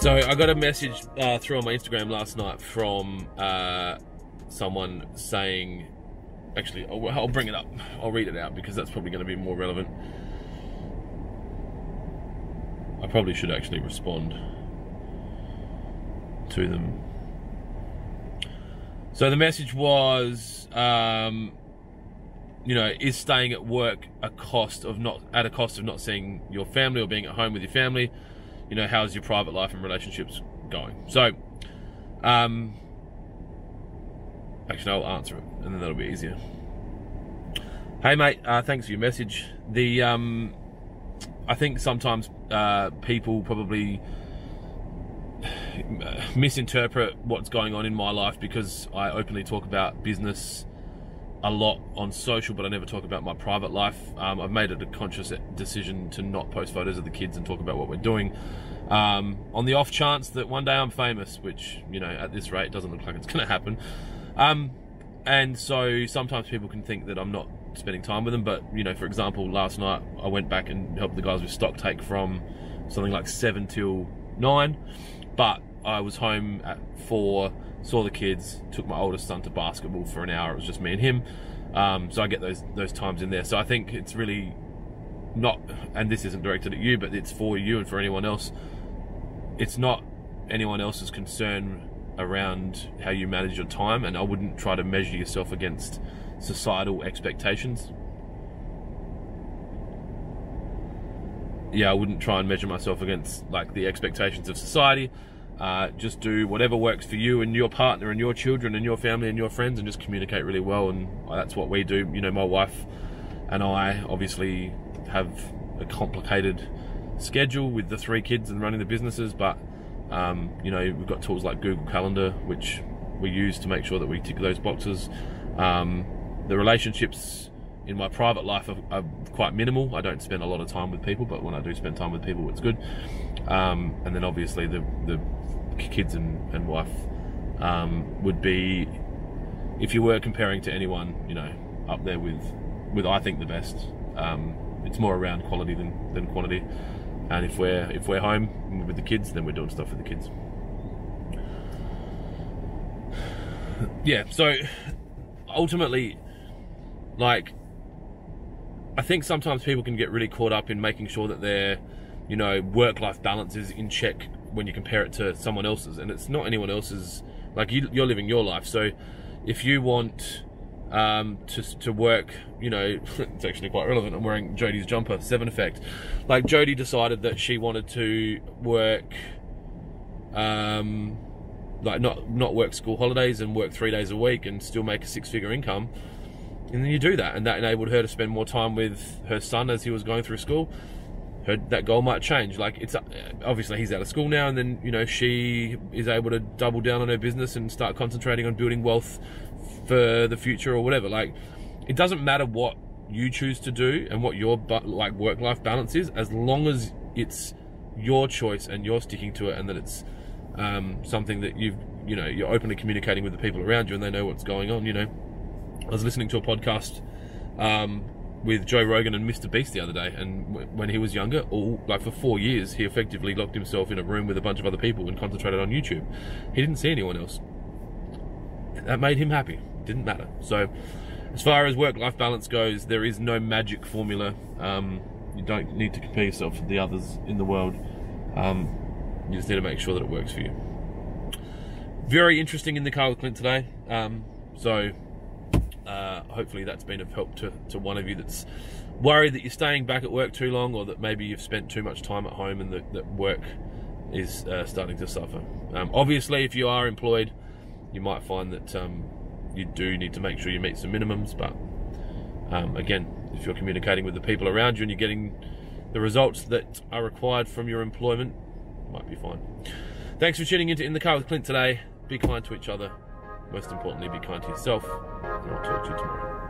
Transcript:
So I got a message uh, through on my Instagram last night from uh, someone saying, actually, I'll, I'll bring it up. I'll read it out because that's probably going to be more relevant. I probably should actually respond to them. So the message was, um, you know, is staying at work a cost of not at a cost of not seeing your family or being at home with your family? You know, how's your private life and relationships going? So, um, actually, I'll answer it, and then that'll be easier. Hey, mate, uh, thanks for your message. The um, I think sometimes uh, people probably misinterpret what's going on in my life because I openly talk about business a lot on social, but I never talk about my private life. Um, I've made it a conscious decision to not post photos of the kids and talk about what we're doing. Um, on the off chance that one day I'm famous, which, you know, at this rate doesn't look like it's going to happen. Um, and so sometimes people can think that I'm not spending time with them, but, you know, for example, last night I went back and helped the guys with stock take from something like 7 till 9, but I was home at 4 saw the kids, took my oldest son to basketball for an hour. It was just me and him. Um, so I get those those times in there. So I think it's really not, and this isn't directed at you, but it's for you and for anyone else. It's not anyone else's concern around how you manage your time, and I wouldn't try to measure yourself against societal expectations. Yeah, I wouldn't try and measure myself against like the expectations of society. Uh, just do whatever works for you and your partner and your children and your family and your friends and just communicate really well. And that's what we do. You know my wife and i obviously have a complicated schedule with the three kids and running the businesses but um, you know we've got tools like google calendar which we use to make sure that we tick those boxes. Um, the relationships in my private life are, quite minimal. I don't spend a lot of time with people but when i do spend time with people it's good. Um, and then obviously the, the kids and, and wife um, would be if you were comparing to anyone you know up there with with I think the best um, it's more around quality than, than quantity. And if we're if we're home with the kids then we're doing stuff for the kids. Yeah so ultimately like I think sometimes people can get really caught up in making sure that their you know work life balance is in check when you compare it to someone else's, and it's not anyone else's. Like you, you're living your life, so if you want um, to to work, you know, it's actually quite relevant. I'm wearing Jodie's jumper, Seven Effect. Like Jodie decided that she wanted to work, um, like not not work school holidays and work three days a week and still make a six figure income. And then you do that, and that enabled her to spend more time with her son as he was going through school her that goal might change. Like it's uh, obviously he's out of school now, and then you know she is able to double down on her business and start concentrating on building wealth for the future or whatever. Like it doesn't matter what you choose to do and what your like work life balance is, as long as it's your choice and you're sticking to it, and that it's um, something that you've you know you're openly communicating with the people around you and they know what's going on. You know, I was listening to a podcast. Um, with Joe Rogan and Mr. Beast the other day, and when he was younger, all like for four years, he effectively locked himself in a room with a bunch of other people and concentrated on YouTube. He didn't see anyone else. That made him happy. Didn't matter. So, as far as work-life balance goes, there is no magic formula. Um, you don't need to compare yourself to the others in the world. Um, you just need to make sure that it works for you. Very interesting in the car with Clint today. Um, so uh, hopefully that's been of help to, to one of you that's worried that you're staying back at work too long or that maybe you've spent too much time at home and that, that work is uh, starting to suffer. Um, obviously, if you are employed, you might find that um, you do need to make sure you meet some minimums, but um, again, if you're communicating with the people around you and you're getting the results that are required from your employment, might be fine. Thanks for tuning into In the Car with Clint today. Be kind to each other most importantly, be kind to yourself, and I'll talk to you tomorrow.